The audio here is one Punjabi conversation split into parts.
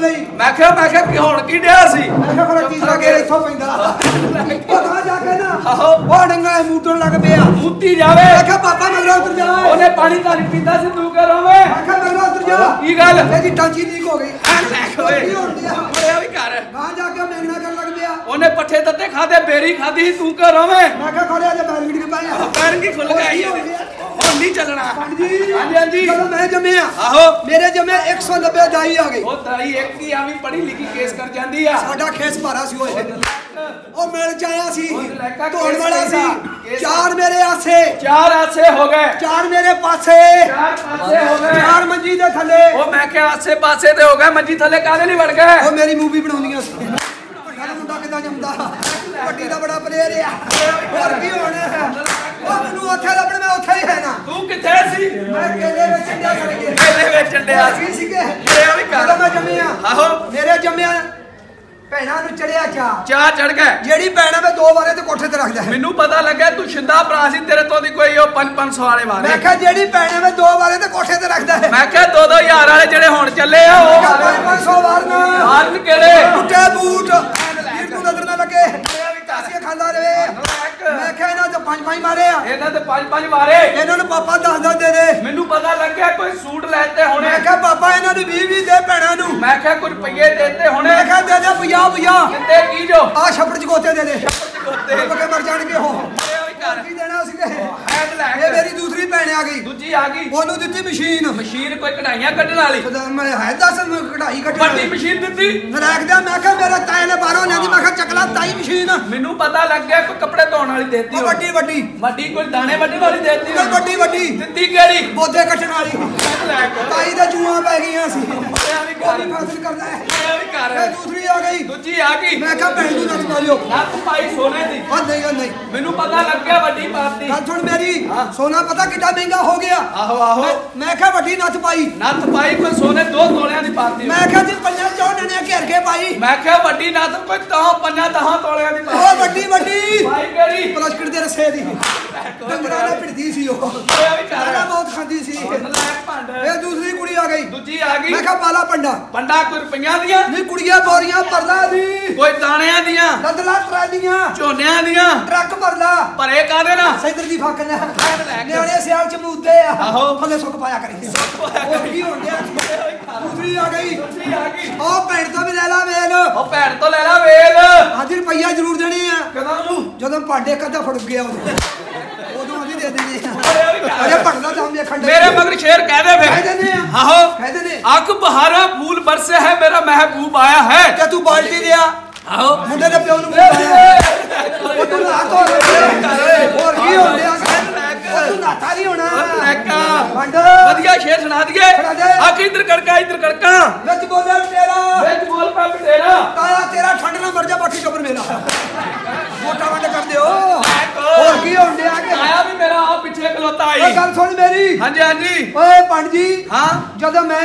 ਕਿ ਹੁਣ ਕੀ ਡਿਆ ਸੀ? ਮੈਂ ਕਿਹਾ ਫਿਰ ਤੀਸਰਾ ਗੇਰ ਇੱਥੋਂ ਪੈਂਦਾ। ਉਹ ਤਾਂ ਜਾ ਕੇ ਨਾ ਆਹੋ। ਉਹ ਡੰਗਾ ਇਹ ਮੂਟਣ ਲੱਗ ਪਿਆ। ਮੁੱਤੀ ਜਾਵੇ। ਮੈਂ ਕਿਹਾ ਪਾਪਾ ਮਗਰੋਂ ਉਤਰ ਜਾ ਉਹਨੇ ਪਾਣੀ ਤਾਂ ਨਹੀਂ ਪੀਂਦਾ ਸੀ ਤੂੰ ਕਰ ਓਵੇ ਮੈਂ ਕਿਹਾ ਮਗਰੋਂ ਉਤਰ ਜਾ। ਕੀ ਗੱਲ? ਇਹਦੀ ਟਾਂਚੀ ਲੀਕ ਹੋ ਗਈ। ਓਏ। ਕੀ ਹੋਣ ਡਿਆ? ਹੋਇਆ ਵੀ ਕਰ ਗਾਂ ਜਾ ਕੇ ਮੈਂਗਣਾ ਕਰਨ ਲੱਗ ਪਿਆ। ਉਹਨੇ ਪੱਠੇ ਦਿੱਤੇ ਖਾਦੇ ਬੇਰੀ ਖਾਦੀ ਤੂੰ ਕਰ ਓਵੇ ਮੈਂ ਕਿਹਾ ਖੜਿਆ ਜੇ ਬੈਲ ਗਿੜ ਕੇ ਪਾਇਆ ਪੈਰ ਕੀ ਖੁੱਲ ਇਹ ਹੁਣ ਨਹੀਂ ਚੱਲਣਾ। ਹਾਂਜੀ। ਹਾਂਜੀ ਜਦੋਂ ਮੈਂ ਜੰਮਿਆ। ਆਹੋ। ਮੇਰੇ ਜੰਮੇ 190 ਦਾਈ ਆ ਗਈ। ਉਹ ਦਾਈ ਇੱਕ ਹੀ ਆਵੀਂ ਪੜ੍ਹੀ ਲਿਖੀ ਕੇਸ ਕਰ ਜਾਂਦੀ ਆ। ਸਾਡਾ ਖੇਸ ਭਾਰਾ ਸੀ ਓਏ। ਉਹ ਮਿਲ ਜਾਇਆ ਸੀ। ਕੇਸ ਵਾਲਾ ਸੀ। ਚਾਰ ਮੇਰੇ ਆਸੇ। ਚਾਰ ਆਸੇ ਹੋ ਗਏ। ਚਾਰ ਮੇਰੇ ਪਾਸੇ। ਚਾਰ ਪਾਸੇ ਹੋ ਗਏ। ਚਾਰ ਮੰਜੀ ਦੇ ਥੱਲੇ। ਉਹ ਮੈਂ ਕਿਹਾ ਆਸੇ ਪਾਸੇ ਤੇ ਹੋ ਗਏ ਮੰਜੀ ਥੱਲੇ ਕਾਹਦੇ ਨਹੀਂ ਵੜ ਗਏ? ਉਹ ਮੇਰੀ ਮੂਵੀ ਬਣਾਉਂਦੀਆਂ ਸੀ। ਵੱਡਾ ਮੁੰਡਾ ਕਿਦਾਂ ਜੰਮਦਾ? ਵੱਡੀ ਦਾ ਬੜਾ ਪਲੇਅਰ ਆ। ਹੋਰ ਕੀ ਹੋਣਾ? ਉਹ ਮੈਨੂੰ ਉੱਥੇ ਲੱਭਣ ਮੈਂ ਉੱਥੇ ਹੀ ਹੈ ਨਾ ਤੂੰ ਕਿੱਥੇ ਸੀ ਮੈਂ ਕੇਲੇ ਵਿੱਚ ਚੰਡਿਆ ਕਰ ਗਿਆ ਕੇਲੇ ਵੇਚਣ ਡਿਆ ਸੀ ਕੀ ਸੀਗੇ। ਇਹ ਵੀ ਕਰ ਮੈਂ ਜੰਮਿਆ। ਆਹੋ। ਮੇਰੇ ਜੰਮਿਆ। ਭੈਣਾਂ ਨੂੰ ਚੜਿਆ ਚਾ ਚਾਹ ਚੜ ਗਏ ਜਿਹੜੀ ਭੈਣਾਂ ਮੈਂ ਦੋ ਵਾਰੇ ਤੇ ਕੋਠੇ ਤੇ ਰੱਖਦਾ ਮੈਨੂੰ ਪਤਾ ਲੱਗਾ ਤੂੰ ਸ਼ਿੰਦਾ ਭਰਾ ਸੀ ਤੇਰੇ ਤੋਂ ਦੀ ਕੋਈ ਉਹ 5-500 ਵਾਲੇ ਮੈਂ ਵਾਲੇ ਕਿਹਾ ਜਿਹੜੀ ਭੈਣਾਂ ਮੈਂ ਦੋ ਵਾਰੇ ਤੇ ਕੋਠੇ ਤੇ ਰੱਖਦਾ ਮੈਂ ਕਿਹਾ 2-2000 ਵਾਲੇ ਜਿਹੜੇ ਹੁਣ ਚੱਲੇ ਆ ਮੈਂ ਉਹ ਕਿਹਾ ਪੰਜ ਪੰਜ ਸੌ ਵਾਰ ਨਾ। ਹਾਰਨ ਕਿਹੜੇ? ਟੁੱਟੇ ਬੂਟ। ਵੀਰ ਨੂੰ ਨਜ਼ਰ ਨਾ ਲੱਗੇ। ਕਾਸੀਆਂ ਖਾਂਦਾ ਰਵੇ। ਮੈਂ ਕਿਹਾ ਇਹਨਾਂ ਤੇ ਪੰਜ ਪੰਜ ਮਾਰੇ ਆ। ਇਹਨਾਂ ਤੇ 5-5 ਵਾਰੇ ਇਹਨਾਂ ਨੂੰ ਪਾਪਾ ਦੱਸ ਦੋ ਦੇ ਦੇ ਮੈਨੂੰ ਪਤਾ ਲੱਗਿਆ ਕੋਈ ਸੂਟ ਲੈਤੇ ਹੋਣੇ। ਮੈਂ ਕਿਹਾ ਪਾਪਾ ਇਹਨਾਂ ਨੂੰ 20 20 ਦੇ ਭੈਣਾਂ ਨੂੰ। ਮੈਂ ਕਿਹਾ ਕੁਝ ਰੁਪਏ ਦੇਤੇ ਹੋਣੇ। ਮੈਂ ਕਿਹਾ ਦੇ ਦੇ 50 50 ਕਿੰਨੇ ਕੀ ਜੋ? ਆ ਛੱਪੜ ਚ ਗੋਤੇ ਦੇ। ਦੇ ਗੋਤੇ। ਡੁੱਬ ਕੇ ਮਰ ਜਾਣਗੇ ਉਹ। ਕੀ ਦੇਣਾ ਸੀਗੇ? ਐਡ ਲੈ ਇਹ ਮੇਰੀ ਦੂਸਰੀ ਭੈਣ ਆ ਗਈ। ਦੂਜੀ ਆ ਗਈ। ਉਹਨੂੰ ਦਿੱਤੀ ਮਸ਼ੀਨ। ਮਸ਼ੀਨ ਕੋਈ ਕਢਾਈਆਂ ਕੱਢਣ ਵਾਲੀ। ਮੈਂ ਹੈ ਦੱਸ ਮੈਂ ਕਢਾਈ ਕੱਢੀ ਵੱਡੀ ਮਸ਼ੀਨ ਦਿੱਤੀ। ਰੱਖ ਦਿਆ ਮੈਂ ਕਿਹਾ ਮੇਰੇ ਤਾਏ ਨੇ ਬਾਹਰੋਂ ਲਿਆਂਦੀ। ਮੈਂ ਕਿਹਾ ਚੱਕਲਾ ਤਾਈ ਮਸ਼ੀਨ ਮੈਨੂੰ ਪਤਾ ਲੱਗ ਗਿਆ ਕੋਈ ਕੱਪੜੇ ਧੋਣ ਵਾਲੀ ਦੇਤੀ ਉਹ ਵੱਡੀ ਵੱਡੀ। ਵੱਡੀ ਕੋਈ ਦਾਣੇ ਵੱਢਣ ਵਾਲੀ ਦੇਤੀ ਉਹ ਵੱਡੀ ਵੱਡੀ। ਦਿੱਤੀ ਕਿਹੜੀ? ਬੋਦੇ ਕੱਟਣ ਵਾਲੀ। ਤਾਈ ਦੇ ਜੂਆਂ ਪੈ ਗਈਆਂ ਸੀ। ਇਹ ਵੀ ਉਹ ਕਰ ਵੀ ਫਸਲ ਕਰਦਾ ਹੈ। ਇਹ ਵੀ ਕਰ ਇਹ ਦੂਸਰੀ ਆ ਗਈ। ਦੂਜੀ ਆ ਗਈ। ਮੈਂ ਕਿਹਾ ਭੈਣ ਨੂੰ ਨੱਚ ਮਾਰਿਓ। ਲੱਤ ਪਾਈ ਸੋਨੇ ਦੀ। ਉਹ ਨਹੀਂ ਉਹ ਨਹੀਂ। ਮੈਨੂੰ ਪਤਾ ਲੱਗ ਗਿਆ ਵੱਡੀ ਗੱਲ ਸੁਣ ਮੇਰੀ। ਸੋਨਾ ਪਤਾ ਕਿੱਡਾ ਮਹਿੰਗਾ ਹੋ ਗਿਆ। ਆਹੋ ਆਹੋ। ਮੈਂ- ਕਿਹਾ ਵੱਡੀ ਨੱਥ ਪਾਈ। ਨੱਥ ਪਾਈ ਕੋਈ ਸੋਨੇ ਦੋ ਤੋਲਿਆਂ ਦੀ ਪਾਤੀ ਮੈਂ ਕਿਹਾ ਜੀ ਪੰਜਾਂ ਚੋਂ ਨੇ ਘੇਰ ਕੇ ਪਾਈ। ਮੈਂ ਕਿਹਾ ਵੱਡੀ ਨੱਥ ਕੋਈ ਤਾਂ ਪੰਜਾਂ ਦਹਾਂ ਤੋਲਿਆਂ ਦੀ ਉਹ ਵੱਡੀ ਵੱਡੀ। ਪਾਈ ਕਿਹੜੀ ਪਲਸਕਟ ਦੇ ਰਸੇ ਦੀ। ਡੰਗਰਾਂ ਨਾਲ ਭਿੜਦੀ ਸੀ ਉਹ। ਇਹ ਵੀ ਕਰ ਸਾਰਾ ਬਹੁਤ ਖਾਂਦੀ ਸੀ। ਇਹ ਦੂਸਰੀ ਕੁੜੀ ਆ ਗਈ। ਦੂਜੀ ਆ ਗਈ। ਮੈਂ ਕਿਹਾ ਪਾਲਾ ਪੰਡਾ ਪੰਡਾ ਕੋਈ ਰੁਪਈਆਂ ਦੀਆਂ? ਨੀ ਕੁੜੀਆਂ ਬੋਰੀਆਂ ਪਰਲਾ ਦੀ। ਕੋਈ ਦਾਣਿਆਂ ਦੀਆਂ? ਦੰਦਲਾ ਟਰਾਲੀਆਂ ਝੋਨਿਆਂ ਦੀਆਂ? ਟਰੱਕ ਭਰਲਾ ਭਰੇ ਕਾਦੇ ਨਾਲ? ਸੈਦਰ ਦੀ ਫੱਕ ਨਾ ਲੈ ਕੇ। ਨਿਆਣੇ ਸਿਆਲ ਚ ਮੂਦੇ ਆ। ਆਹੋ। ਥੱਲੇ ਸੁੱਕ ਪਾਇਆ ਕਰੀ। ਉਹ ਕੀ ਹੋਣ ਡਿਆ? ਦੂਸਰੀ ਆ ਗਈ। ਦੂਜੀ ਆ ਗਈ। ਉਹ ਭੈਣ ਤੋਂ ਵੀ ਲੈ ਲਾ ਵੇਲ ਉਹ ਭੈਣ ਤੋਂ ਲੈ। ਰੁਪਈਆ ਜ਼ਰੂਰ ਦੇਣੇ ਆ। ਕਦੋਂ ਨੂੰ? ਜਦੋਂ ਭਾਂਡੇ ਕੱਦਾ ਫੜ ਗਿਆ ਉਦੋਂ। ਉਦੋਂ ਅਸੀਂ ਦੇ ਦੇਣੇ ਆ। ਅਰੇ ਭੜਦਾ ਤਾਂ ਹਮੇ ਖੰਡੇ ਮੇਰੇ ਮਗਰ ਸ਼ੇਰ ਕਹਿ ਦੇ ਕਹਿ ਵੇ ਦਿੰਦੇ ਆ। ਆਹੋ। ਕਹਿ ਦਿੰਦੇ। ਅਕ ਬਹਾਰਾ ਫੂਲ ਬਰਸੇ ਹੈ ਮੇਰਾ ਮਹਿਬੂਬ ਆਇਆ ਹੈ। ਕਿ ਤੂੰ ਬਾਲਟੀ ਲਿਆ ਆਹੋ। ਮੁੰਡੇ ਦੇ ਪਿਓ ਨੂੰ ਬੁਲਾਇਆ ਉਹ ਤੂੰ ਨਾ ਲੈ ਹੋਰ ਕੀ ਹੋ ਤੂੰ ਨਾਤਾ ਨਹੀਂ ਹੋਣਾ। ਲੈਕਾ ਵਧੀਆ ਸ਼ੇਰ ਸੁਣਾ ਦਈਏ। ਦੇ। ਅਕ ਇਧਰ ਕੜਕਾ ਇਧਰ ਕੜਕਾ। ਵਿੱਚ ਬੋਲਿਆ ਤੇਰਾ ਵਿੱਚ ਬੋਲ ਪਾ ਬਟੇਰਾ ਤਾਇਆ ਤੇਰਾ ਠੰਡ ਨਾ ਮਰ ਜਾ ਬਾਕੀ ਟੱਬਰ ਮੇਰਾ ਮੋਟਾ ਵੰਡ ਕਰ ਦਿਓ ਹੋਰ ਕੀ ਹੋਣ ਡਿਆ ਕਿ ਆਇਆ ਵੀ ਮੇਰਾ ਆ ਪਿੱਛੇ ਖਲੋਤਾ ਓਏ ਗੱਲ ਸੁਣ ਮੇਰੀ। ਹਾਂਜੀ ਹਾਂਜੀ। ਓਏ ਪੰਡ ਜੀ। ਹਾਂ। ਜਦੋਂ ਮੈਂ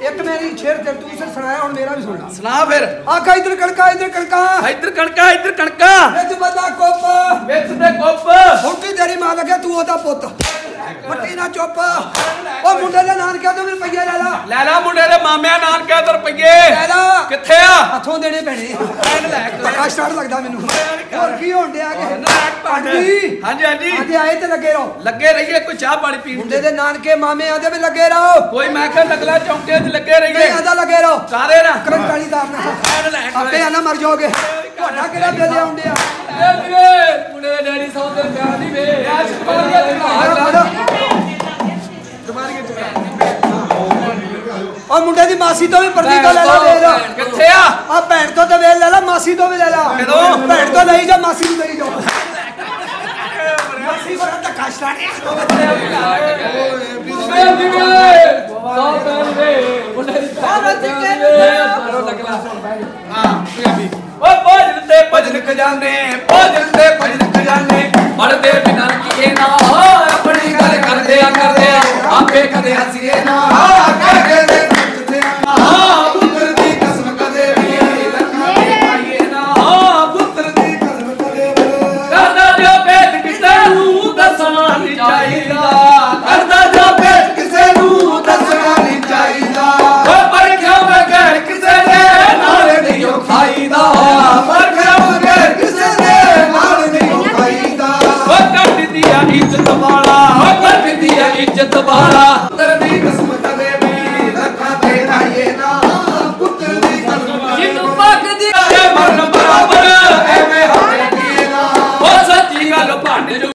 ਇੱਕ ਮੇਰੀ ਸ਼ੇਰ ਤੇ ਤੂੰ ਸਿਰ ਸੁਣਾਇਆ ਹੁਣ ਮੇਰਾ ਵੀ ਸੁਣ ਲਾ। ਸੁਣਾ ਫਿਰ। ਆਖਾ ਇਧਰ ਕਣਕਾ ਇਧਰ ਕਣਕਾ। ਇਧਰ ਕਣਕਾ ਇਧਰ ਕਣਕਾ। ਵਿੱਚ ਬੰਦਾ ਕੁੱਪ। ਵਿੱਚ ਤੇ ਗੁੱਪ ਹੁੱਟੀ ਤੇਰੀ ਮਾਂ ਲੱਗਿਆ ਤੂੰ ਉਹਦਾ ਪੁੱਤ। ਫੱਟੀ ਨਾ ਚੁੱਪ। ਉਹ ਮੁੰਡੇ ਦੇ ਨਾਂ ਕਿਹਾ ਤੂੰ ਮੇਰੇ ਪਈਆ ਲੈ ਲਾ। ਲੈ ਲਾ ਮੁੰਡੇ ਦੇ ਮਾਮਿਆਂ ਨਾਲ ਕਿਆ ਦਰ ਪਈਏ ਲੈ ਲਾ ਕਿੱਥੇ ਆ ਹੱਥੋਂ ਦੇਣੇ ਪੈਣੇ। ਐਨ ਲੈ ਕੇ ਪੱਕਾ ਸਟਾਰਟ ਲੱਗਦਾ ਮੈਨੂੰ। ਹੋਰ ਕੀ ਹੋਣ ਡਿਆ ਕਿ ਹਾਂਜੀ ਹਾਂਜੀ ਹਾਂਜੀ। ਅੱਜ ਆਏ ਤੇ ਲੱਗੇ ਰਹੋ। ਲੱਗੇ ਰਹੀਏ ਕੋਈ ਚਾਹ ਪਾਣੀ ਪੀਣ ਮੁੰਡੇ ਦੇ। ਨਾਨਕੇ ਮਾਮੇ ਆਂਦੇ ਵੀ ਲੱਗੇ ਰਹੋ। ਕੋਈ ਮੈਂ ਕਿਹਾ ਨਗਲਾ ਚੌਂਕੇ 'ਚ ਲੱਗੇ ਨਹੀਂ ਰਹੀਏ ਆਂਦਾ ਲੱਗੇ ਰਹੋ। ਕਾਰੇ ਨਾ। ਕਰੰਟ ਵਾਲੀ ਤਾਰ ਨਾਲ। ਐਨ ਲੈ ਕੇ ਆਪੇ ਆਨਾ ਮਰ ਜਾਓਗੇ। ਤੁਹਾਡਾ ਕਿਹੜਾ ਬਿੱਲ ਆਉਂਦਿਆ ਇਹ ਵੀਰੇ। ਮੁੰਡੇ ਦੀ ਮਾਸੀ ਤੋਂ ਵੀ ਪਰਦੀ ਤੋਂ ਲੈ ਲਾ ਵੇਲ ਕਿੱਥੇ ਆ? ਆ ਭੈਣ ਤੋਂ ਤੇ ਵੇਲ ਲੈ ਲਾ ਮਾਸੀ ਤੋਂ ਵੀ ਲੈ ਲਾ। ਕਦੋਂ? ਭੈਣ ਤੋਂ ਲਈ ਜਾ ਮਾਸੀ ਨੂੰ ਦੇਈ ਜਾ। ਮਾਸੀ ਬੜਾ ਧੱਕਾ ਸਟਾਰਟ ਮੁੰਡੇ ਵੀਰੇ ਸੌ ਤੇ ਵੇ ਮੁੰਡੇ ਦੀ ਬਾਰੋ ਲੱਗਲਾ ਹਾਂ ਪੰਜਾਬੀ ਓ ਭਜਨ ਤੇ ਭਜਨ ਖਜ਼ਾਨੇ ਭਜਨ ਤੇ ਭਜਨ ਖਜ਼ਾਨੇ ਪੜਦੇ ਬਿਨਾਂ ਕੀਏ ਨਾ ਆਪਣੀ ਗੱਲ ਕਰਦੇ ਆ ਕਰਦੇ ਆ ਆਪੇ ਕਦੇ ਹੱਸੀਏ ਨਾ। ਕਰਕੇ